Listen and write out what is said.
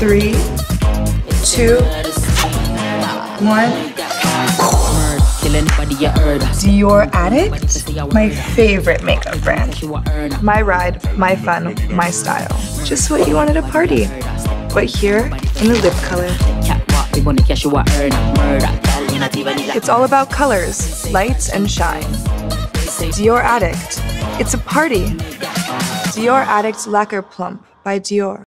Three, two, one. Dior Addict, my favorite makeup brand. My ride, my fun, my style. Just what you want at a party. But here in the lip color. It's all about colors, lights, and shine. Dior Addict. It's a party. Dior Addict Lacquer Plump by Dior.